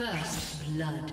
First blood.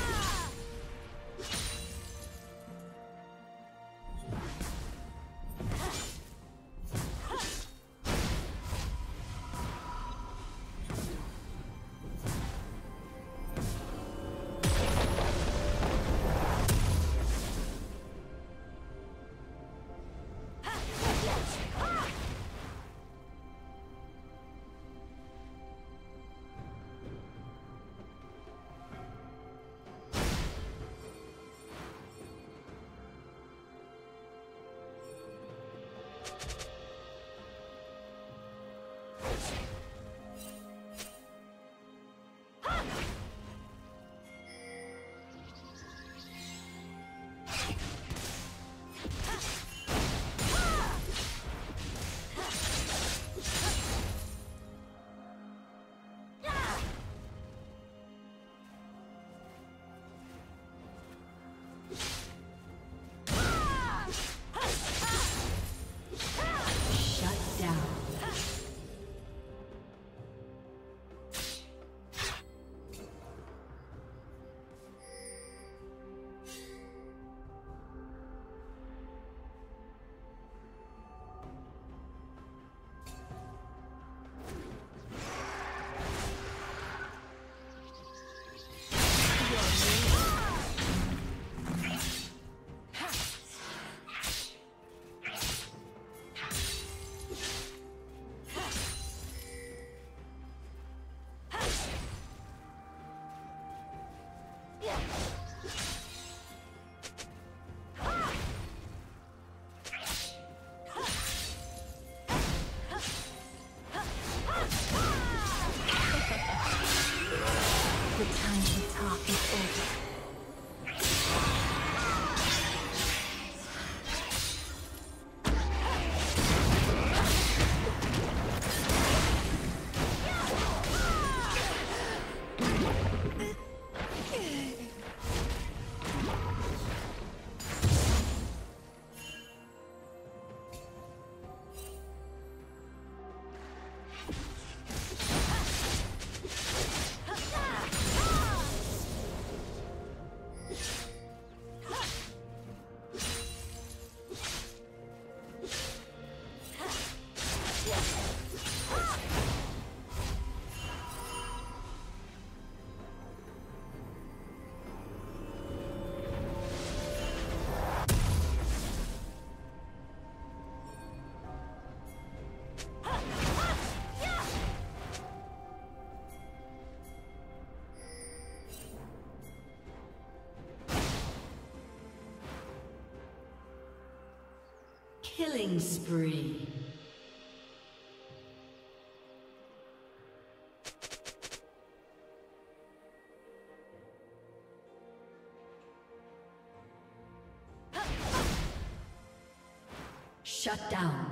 Killing spree. Shut down.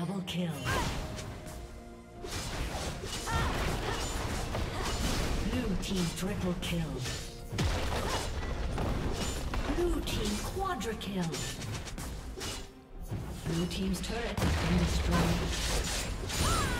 Double kill. Blue team triple kill. Blue team quadra kill. Blue team's turret has been destroyed.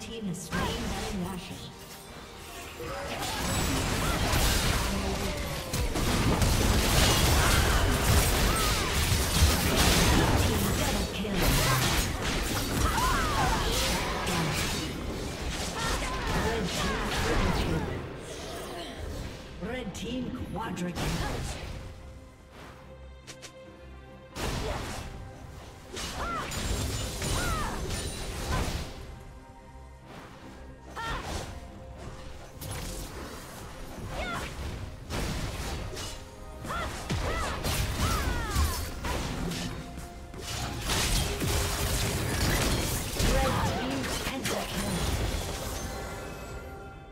Team has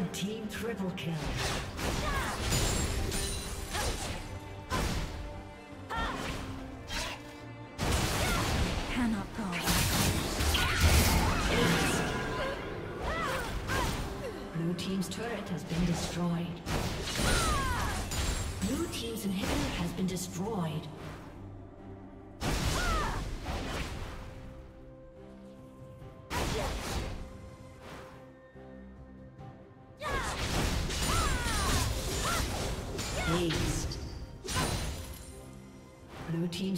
Red team triple kill. Cannot go. Blue team's turret has been destroyed. Blue team's inhibitor has been destroyed.